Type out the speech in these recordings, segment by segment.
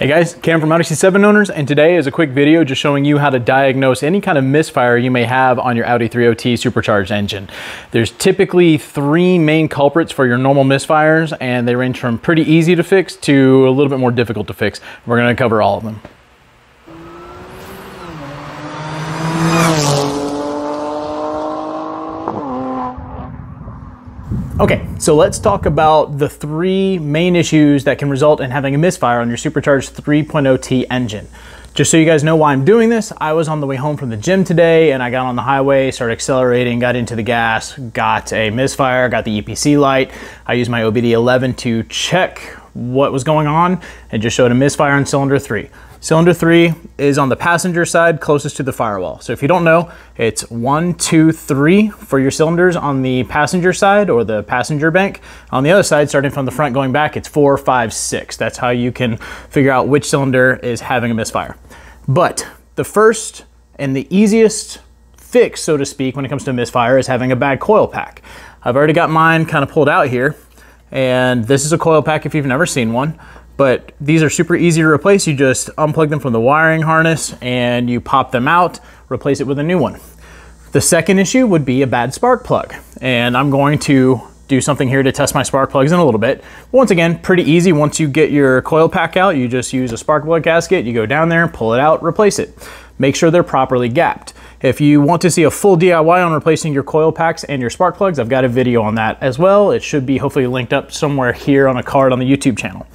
Hey guys, Cam from Audi C7 owners, and today is a quick video just showing you how to diagnose any kind of misfire you may have on your Audi 3.0T supercharged engine. There's typically three main culprits for your normal misfires, and they range from pretty easy to fix to a little bit more difficult to fix. We're gonna cover all of them. Okay, so let's talk about the three main issues that can result in having a misfire on your supercharged 3.0T engine. Just so you guys know why I'm doing this, I was on the way home from the gym today and I got on the highway, started accelerating, got into the gas, got a misfire, got the EPC light. I used my OBD11 to check what was going on and just showed a misfire on cylinder three. Cylinder three is on the passenger side closest to the firewall. So if you don't know, it's one, two, three for your cylinders on the passenger side or the passenger bank. On the other side, starting from the front going back, it's four, five, six. That's how you can figure out which cylinder is having a misfire. But the first and the easiest fix, so to speak, when it comes to a misfire is having a bad coil pack. I've already got mine kind of pulled out here. And this is a coil pack if you've never seen one but these are super easy to replace. You just unplug them from the wiring harness and you pop them out, replace it with a new one. The second issue would be a bad spark plug. And I'm going to do something here to test my spark plugs in a little bit. Once again, pretty easy. Once you get your coil pack out, you just use a spark plug gasket, you go down there, pull it out, replace it. Make sure they're properly gapped. If you want to see a full DIY on replacing your coil packs and your spark plugs, I've got a video on that as well. It should be hopefully linked up somewhere here on a card on the YouTube channel.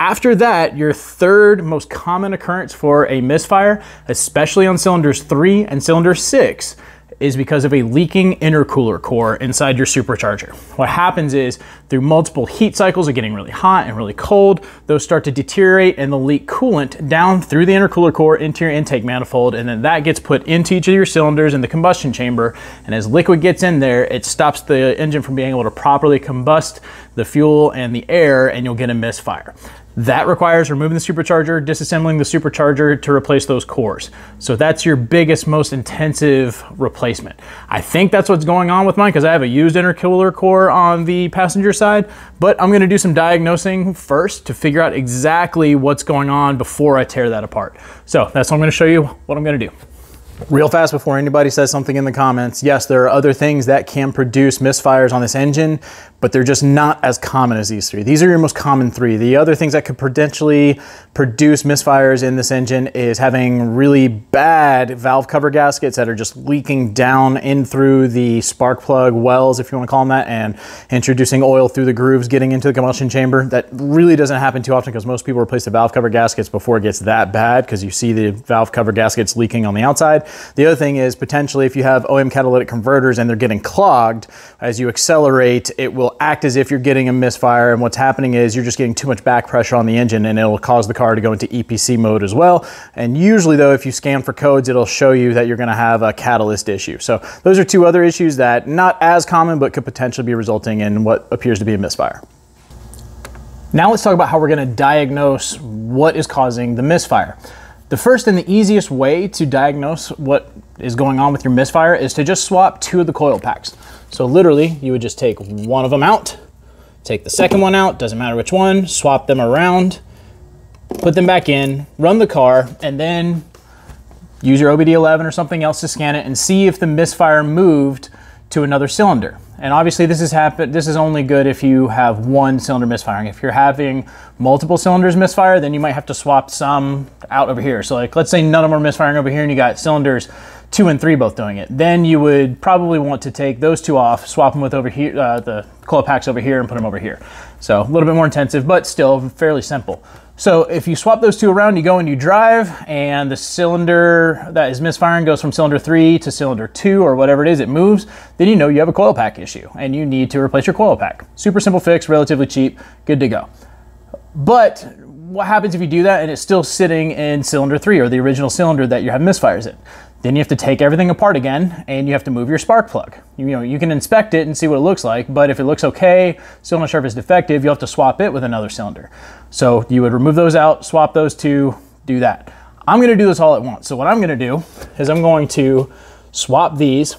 After that, your third most common occurrence for a misfire, especially on cylinders three and cylinder six, is because of a leaking intercooler core inside your supercharger. What happens is through multiple heat cycles of getting really hot and really cold, those start to deteriorate and they'll leak coolant down through the intercooler core into your intake manifold and then that gets put into each of your cylinders in the combustion chamber and as liquid gets in there, it stops the engine from being able to properly combust the fuel and the air and you'll get a misfire. That requires removing the supercharger, disassembling the supercharger to replace those cores. So that's your biggest, most intensive replacement. I think that's what's going on with mine because I have a used intercooler core on the passenger side, but I'm gonna do some diagnosing first to figure out exactly what's going on before I tear that apart. So that's what I'm gonna show you what I'm gonna do. Real fast before anybody says something in the comments, yes, there are other things that can produce misfires on this engine, but they're just not as common as these three. These are your most common three. The other things that could potentially produce misfires in this engine is having really bad valve cover gaskets that are just leaking down in through the spark plug wells, if you want to call them that, and introducing oil through the grooves, getting into the combustion chamber. That really doesn't happen too often because most people replace the valve cover gaskets before it gets that bad because you see the valve cover gaskets leaking on the outside. The other thing is potentially if you have OEM catalytic converters and they're getting clogged, as you accelerate, it will act as if you're getting a misfire. And what's happening is you're just getting too much back pressure on the engine and it'll cause the car to go into EPC mode as well. And usually though, if you scan for codes, it'll show you that you're gonna have a catalyst issue. So those are two other issues that not as common, but could potentially be resulting in what appears to be a misfire. Now let's talk about how we're gonna diagnose what is causing the misfire. The first and the easiest way to diagnose what is going on with your misfire is to just swap two of the coil packs. So literally, you would just take one of them out, take the second one out, doesn't matter which one, swap them around, put them back in, run the car, and then use your OBD11 or something else to scan it and see if the misfire moved to another cylinder. And obviously this is happen this is only good if you have one cylinder misfiring. If you're having multiple cylinders misfire, then you might have to swap some out over here. So like let's say none of them are misfiring over here and you got cylinders two and three both doing it. Then you would probably want to take those two off, swap them with over here, uh, the coil packs over here and put them over here. So a little bit more intensive, but still fairly simple. So if you swap those two around, you go and you drive and the cylinder that is misfiring goes from cylinder three to cylinder two or whatever it is, it moves, then you know you have a coil pack issue and you need to replace your coil pack. Super simple fix, relatively cheap, good to go. But what happens if you do that and it's still sitting in cylinder three or the original cylinder that you have misfires in? Then you have to take everything apart again and you have to move your spark plug. You, know, you can inspect it and see what it looks like, but if it looks okay, if it's defective, you'll have to swap it with another cylinder. So you would remove those out, swap those two, do that. I'm gonna do this all at once. So what I'm gonna do is I'm going to swap these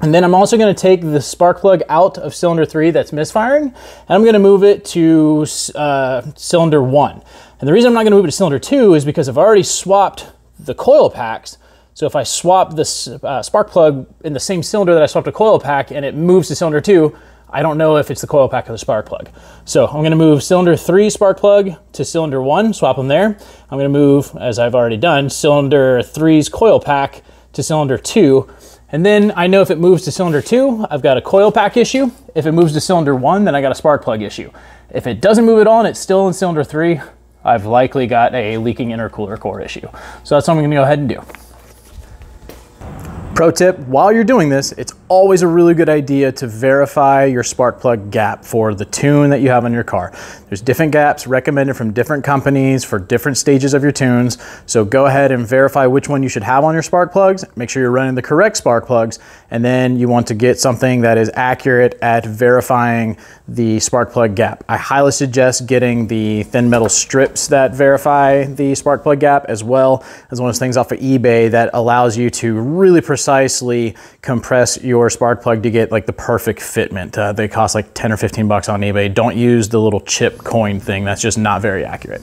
And then I'm also gonna take the spark plug out of cylinder three that's misfiring, and I'm gonna move it to uh, cylinder one. And the reason I'm not gonna move it to cylinder two is because I've already swapped the coil packs. So if I swap this uh, spark plug in the same cylinder that I swapped a coil pack and it moves to cylinder two, I don't know if it's the coil pack or the spark plug. So I'm gonna move cylinder three spark plug to cylinder one, swap them there. I'm gonna move, as I've already done, cylinder three's coil pack to cylinder two. And then I know if it moves to cylinder two, I've got a coil pack issue. If it moves to cylinder one, then I got a spark plug issue. If it doesn't move at all and it's still in cylinder three, I've likely got a leaking intercooler core issue. So that's what I'm gonna go ahead and do. Pro tip, while you're doing this, it's always a really good idea to verify your spark plug gap for the tune that you have on your car. There's different gaps recommended from different companies for different stages of your tunes. So go ahead and verify which one you should have on your spark plugs. Make sure you're running the correct spark plugs. And then you want to get something that is accurate at verifying the spark plug gap. I highly suggest getting the thin metal strips that verify the spark plug gap as well as one of those things off of eBay that allows you to really precisely compress your spark plug to get like the perfect fitment. Uh, they cost like 10 or 15 bucks on eBay. Don't use the little chip coin thing. That's just not very accurate.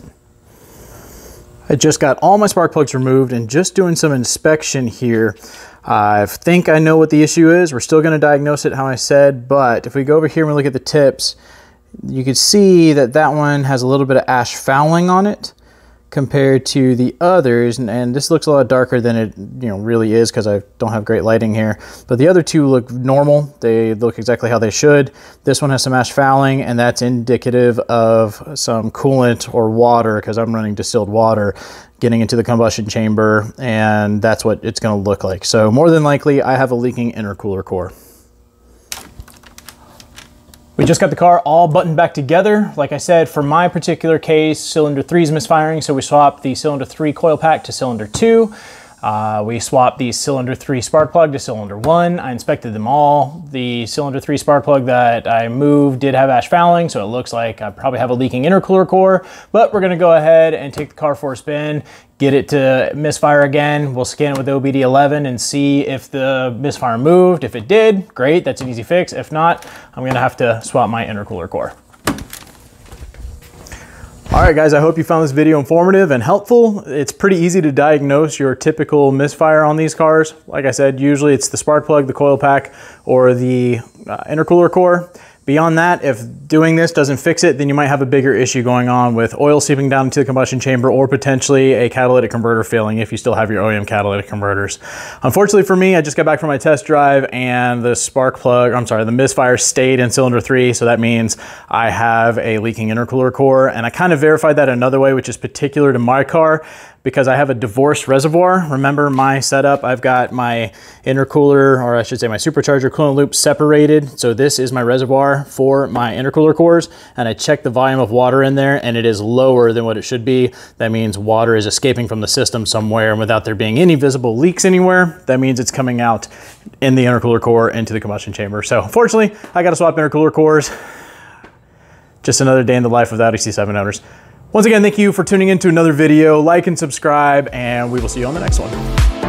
I just got all my spark plugs removed and just doing some inspection here. I think I know what the issue is. We're still going to diagnose it how I said, but if we go over here and we look at the tips, you can see that that one has a little bit of ash fouling on it compared to the others and, and, this looks a lot darker than it you know really is because I don't have great lighting here. But the other two look normal. They look exactly how they should. This one has some ash fouling and that's indicative of some coolant or water because I'm running distilled water getting into the combustion chamber and that's what it's going to look like. So more than likely I have a leaking intercooler core we just got the car all buttoned back together. Like I said, for my particular case, cylinder three is misfiring, so we swapped the cylinder three coil pack to cylinder two. Uh, we swapped the cylinder 3 spark plug to cylinder 1. I inspected them all. The cylinder 3 spark plug that I moved did have ash fouling, so it looks like I probably have a leaking intercooler core, but we're going to go ahead and take the car for a spin, get it to misfire again. We'll scan it with OBD11 and see if the misfire moved. If it did, great, that's an easy fix. If not, I'm going to have to swap my intercooler core. All right, guys, I hope you found this video informative and helpful. It's pretty easy to diagnose your typical misfire on these cars. Like I said, usually it's the spark plug, the coil pack, or the uh, intercooler core. Beyond that, if doing this doesn't fix it, then you might have a bigger issue going on with oil seeping down into the combustion chamber or potentially a catalytic converter failing if you still have your OEM catalytic converters. Unfortunately for me, I just got back from my test drive and the spark plug, I'm sorry, the misfire stayed in cylinder three. So that means I have a leaking intercooler core. And I kind of verified that another way, which is particular to my car because I have a divorced reservoir. Remember my setup, I've got my intercooler, or I should say my supercharger coolant loop separated. So this is my reservoir for my intercooler cores, and I checked the volume of water in there, and it is lower than what it should be. That means water is escaping from the system somewhere, and without there being any visible leaks anywhere, that means it's coming out in the intercooler core into the combustion chamber. So unfortunately, I gotta swap intercooler cores. Just another day in the life of the Audi C7 owners. Once again, thank you for tuning in to another video. Like and subscribe, and we will see you on the next one.